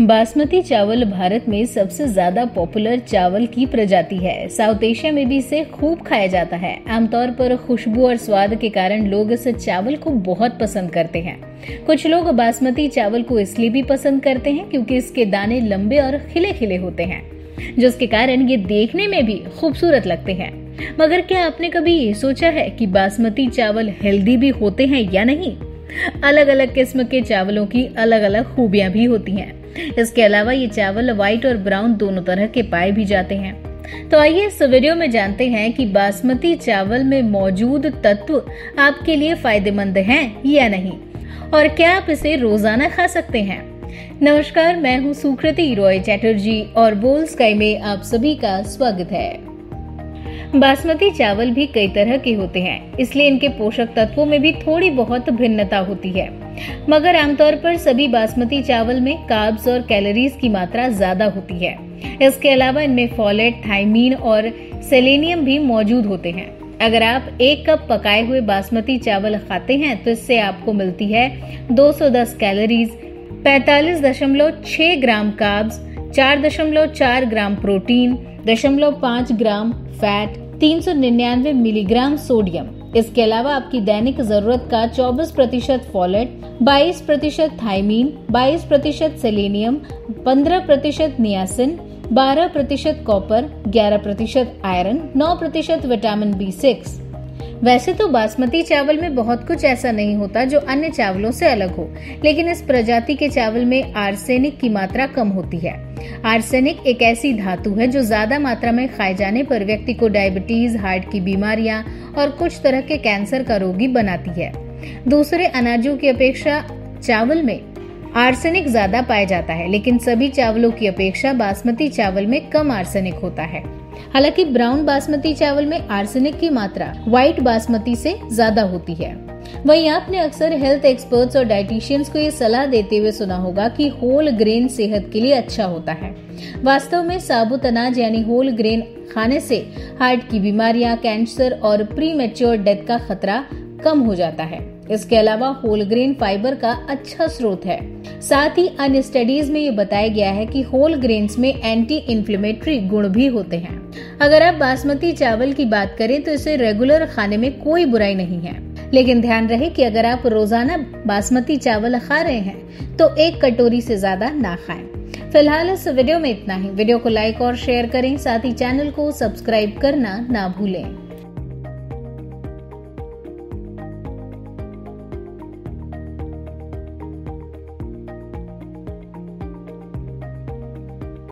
बासमती चावल भारत में सबसे ज़्यादा पॉपुलर चावल की प्रजाति है। साउथ एशिया में भी इसे खूब खाया जाता है। आमतौर पर खुशबू और स्वाद के कारण लोग इस चावल को बहुत पसंद करते हैं। कुछ लोग बासमती चावल को इसलिए भी पसंद करते हैं क्योंकि इसके दाने लंबे और खिले खिले होते हैं, जिसके कारण ये देखने में भी खूबसूरत लगते हैं। मगर क्या आपने कभी ये सोचा है कि बासमती चावल हेल्दी भी होते हैं या नहीं? अलग अलग किस्म के चावलों की अलग अलग खूबियाँ भी होती हैं। इसके अलावा ये चावल व्हाइट और ब्राउन दोनों तरह के पाए भी जाते हैं। तो आइए इस वीडियो में जानते हैं कि बासमती चावल में मौजूद तत्व आपके लिए फ़ायदेमंद हैं या नहीं, और क्या आप इसे रोज़ाना खा सकते हैं। नमस्कार, मैं हूँ सुकृति रॉय चैटर्जी, और बोल स्काई में आप सभी का स्वागत है। बासमती चावल भी कई तरह के होते हैं, इसलिए इनके पोषक तत्वों में भी थोड़ी बहुत भिन्नता होती है। मगर आमतौर पर सभी बासमती चावल में कार्ब्स और कैलोरीज की मात्रा ज़्यादा होती है। इसके अलावा इनमें फॉलेट थाइमीन और सेलेनियम भी मौजूद होते हैं। अगर आप एक कप पकाए हुए बासमती चावल खाते हैं तो इससे आपको मिलती है 210 calories 45.6 gram carbs 4.4 gram protein, दशमलव पाँच ग्राम फैट, तीन सौ निन्यानवे मिलीग्राम सोडियम। इसके अलावा आपकी दैनिक ज़रूरत का 24 प्रतिशत फॉलेट 22 प्रतिशत थाइमीन 22 प्रतिशत सेलेनियम 15 प्रतिशत नियासिन 12 प्रतिशत कॉपर 11 प्रतिशत आयरन 9 प्रतिशत विटामिन बी सिक्स वैसे तो बासमती चावल में बहुत कुछ ऐसा नहीं होता जो अन्य चावलों से अलग हो, लेकिन इस प्रजाति के चावल में आर्सेनिक की मात्रा कम होती है। आर्सेनिक एक ऐसी धातु है जो ज़्यादा मात्रा में खाए जाने पर व्यक्ति को डायबिटीज़, हार्ट की बीमारियाँ और कुछ तरह के कैंसर का रोगी बनाती है। दूसरे अनाजों की अपेक्षा चावल में आर्सेनिक ज़्यादा पाया जाता है, लेकिन सभी चावलों की अपेक्षा बासमती चावल में कम आर्सेनिक होता है। हालाँकि ब्राउन बासमती चावल में आर्सेनिक की मात्रा व्हाइट बासमती से ज़्यादा होती है। वहीं आपने अक्सर हेल्थ एक्सपर्ट्स और डाइटिशियंस को ये सलाह देते हुए सुना होगा कि होल ग्रेन सेहत के लिए अच्छा होता है। वास्तव में साबुत अनाज यानी होल ग्रेन खाने से हार्ट की बीमारियाँ, कैंसर और प्री डेथ का खतरा कम हो जाता है। इसके अलावा होल ग्रेन फाइबर का अच्छा स्रोत है। साथ ही अन्य स्टडीज़ में ये बताया गया है कि होल ग्रेन्स में एंटी इन्फ्लेमेटरी गुण भी होते हैं। अगर आप बासमती चावल की बात करें तो इसे रेगुलर खाने में कोई बुराई नहीं है। लेकिन ध्यान रहे कि अगर आप रोज़ाना बासमती चावल खा रहे हैं तो एक कटोरी से ज़्यादा ना खाएँ। फ़िलहाल इस वीडियो में इतना ही। वीडियो को लाइक और शेयर करें। साथ ही चैनल को सब्सक्राइब करना ना भूलें।